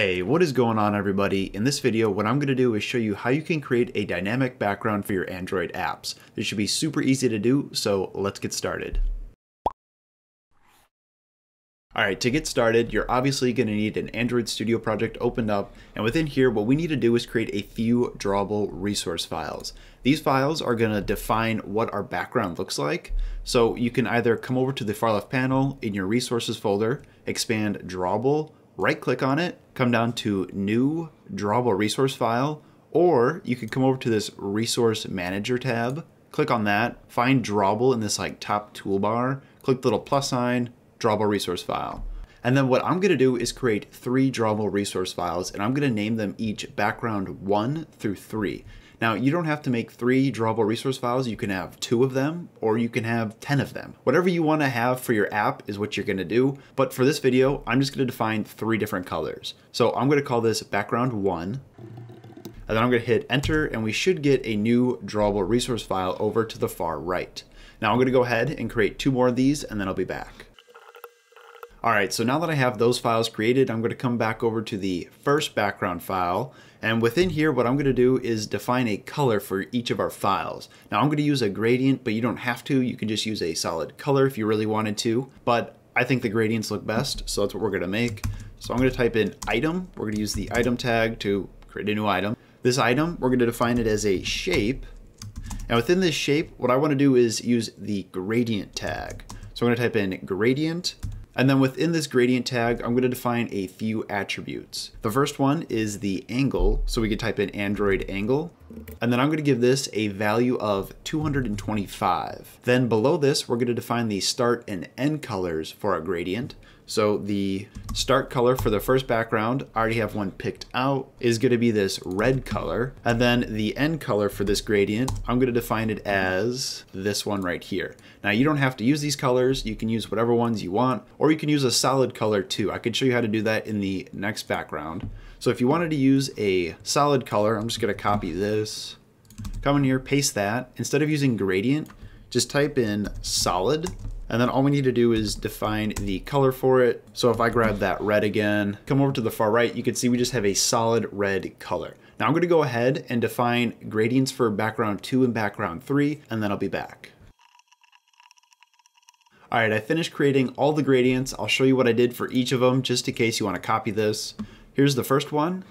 Hey, what is going on everybody? In this video, what I'm going to do is show you how you can create a dynamic background for your Android apps. This should be super easy to do, so let's get started. Alright, to get started, you're obviously going to need an Android Studio project opened up, and within here, what we need to do is create a few drawable resource files. These files are going to define what our background looks like, so you can either come over to the far left panel in your resources folder, expand drawable, right click on it, come down to new drawable resource file, or you could come over to this resource manager tab, click on that, find drawable in this like top toolbar, click the little plus sign, drawable resource file. And then what I'm gonna do is create three drawable resource files and I'm gonna name them each background one through three. Now, you don't have to make three drawable resource files. You can have two of them, or you can have 10 of them. Whatever you want to have for your app is what you're going to do. But for this video, I'm just going to define three different colors. So I'm going to call this background one. And then I'm going to hit enter, and we should get a new drawable resource file over to the far right. Now I'm going to go ahead and create two more of these, and then I'll be back. All right, so now that I have those files created, I'm going to come back over to the first background file. And within here, what I'm going to do is define a color for each of our files. Now I'm going to use a gradient, but you don't have to. You can just use a solid color if you really wanted to. But I think the gradients look best, so that's what we're going to make. So I'm going to type in item. We're going to use the item tag to create a new item. This item, we're going to define it as a shape. And within this shape, what I want to do is use the gradient tag. So I'm going to type in gradient and then within this gradient tag, I'm going to define a few attributes. The first one is the angle. So we could type in Android angle. And then I'm going to give this a value of 225. Then below this, we're going to define the start and end colors for our gradient. So the start color for the first background, I already have one picked out, is going to be this red color. And then the end color for this gradient, I'm going to define it as this one right here. Now you don't have to use these colors, you can use whatever ones you want, or you can use a solid color too. I could show you how to do that in the next background. So if you wanted to use a solid color, I'm just going to copy this, come in here, paste that. Instead of using gradient, just type in solid and then all we need to do is define the color for it. So if I grab that red again, come over to the far right, you can see we just have a solid red color. Now I'm gonna go ahead and define gradients for background two and background three, and then I'll be back. All right, I finished creating all the gradients. I'll show you what I did for each of them, just in case you wanna copy this. Here's the first one.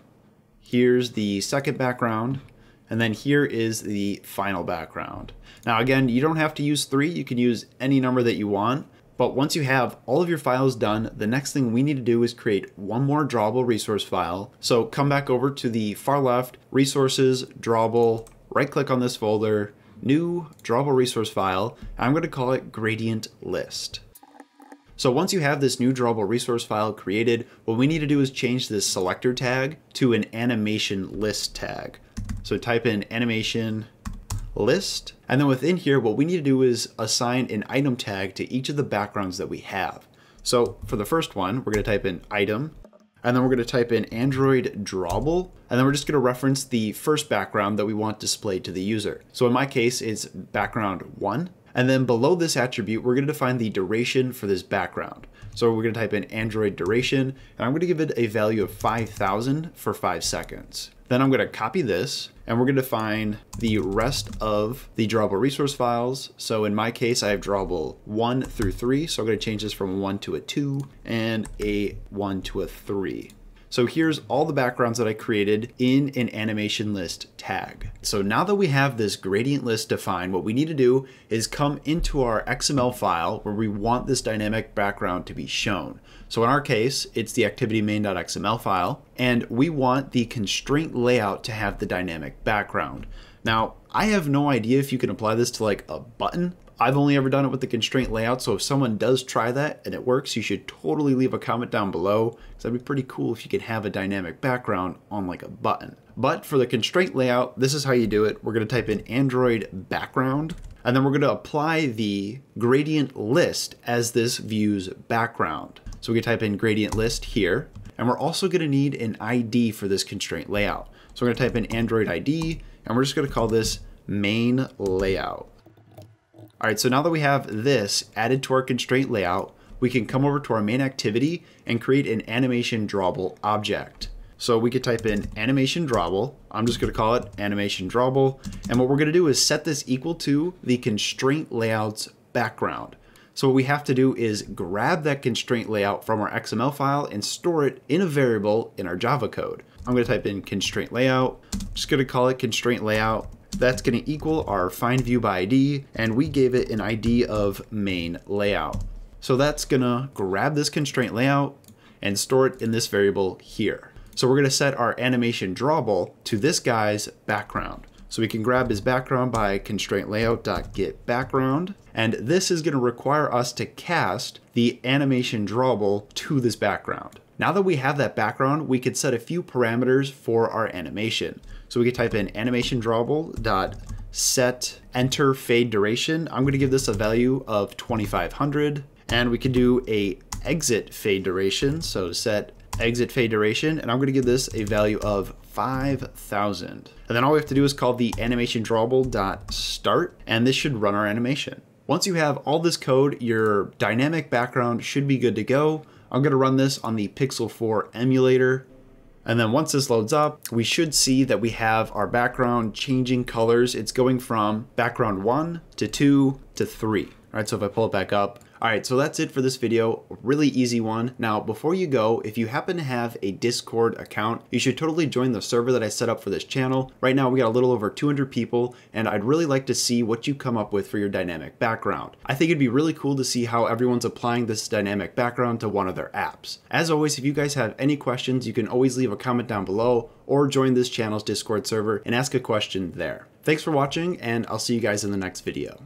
Here's the second background. And then here is the final background. Now again, you don't have to use three, you can use any number that you want. But once you have all of your files done, the next thing we need to do is create one more drawable resource file. So come back over to the far left, resources, drawable, right click on this folder, new drawable resource file. I'm going to call it gradient list. So once you have this new drawable resource file created, what we need to do is change this selector tag to an animation list tag. So type in animation list. And then within here, what we need to do is assign an item tag to each of the backgrounds that we have. So for the first one, we're gonna type in item, and then we're gonna type in Android drawable, and then we're just gonna reference the first background that we want displayed to the user. So in my case, it's background one. And then below this attribute, we're gonna define the duration for this background. So we're gonna type in Android duration, and I'm gonna give it a value of 5,000 for five seconds. Then I'm gonna copy this and we're gonna define the rest of the drawable resource files. So in my case, I have drawable one through three. So I'm gonna change this from one to a two and a one to a three. So here's all the backgrounds that I created in an animation list tag. So now that we have this gradient list defined, what we need to do is come into our XML file where we want this dynamic background to be shown. So in our case, it's the activity main.xml file, and we want the constraint layout to have the dynamic background. Now, I have no idea if you can apply this to like a button, I've only ever done it with the constraint layout, so if someone does try that and it works, you should totally leave a comment down below, because that'd be pretty cool if you could have a dynamic background on like a button. But for the constraint layout, this is how you do it. We're gonna type in Android background, and then we're gonna apply the gradient list as this view's background. So we can type in gradient list here, and we're also gonna need an ID for this constraint layout. So we're gonna type in Android ID, and we're just gonna call this main layout. All right, so now that we have this added to our constraint layout, we can come over to our main activity and create an animation drawable object. So we could type in animation drawable. I'm just gonna call it animation drawable. And what we're gonna do is set this equal to the constraint layouts background. So what we have to do is grab that constraint layout from our XML file and store it in a variable in our Java code. I'm gonna type in constraint layout, just gonna call it constraint layout. That's gonna equal our find view by ID, and we gave it an ID of main layout. So that's gonna grab this constraint layout and store it in this variable here. So we're gonna set our animation drawable to this guy's background. So we can grab his background by constraint layout.get background. And this is gonna require us to cast the animation drawable to this background. Now that we have that background, we could set a few parameters for our animation. So we could type in animation drawable dot set enter fade duration. I'm gonna give this a value of 2500 and we can do a exit fade duration. So set exit fade duration, and I'm gonna give this a value of 5,000. And then all we have to do is call the animation drawable dot start, and this should run our animation. Once you have all this code, your dynamic background should be good to go. I'm gonna run this on the Pixel 4 emulator. And then once this loads up, we should see that we have our background changing colors. It's going from background one to two to three. All right, so if I pull it back up, all right, so that's it for this video. Really easy one. Now, before you go, if you happen to have a Discord account, you should totally join the server that I set up for this channel. Right now, we got a little over 200 people, and I'd really like to see what you come up with for your dynamic background. I think it'd be really cool to see how everyone's applying this dynamic background to one of their apps. As always, if you guys have any questions, you can always leave a comment down below or join this channel's Discord server and ask a question there. Thanks for watching, and I'll see you guys in the next video.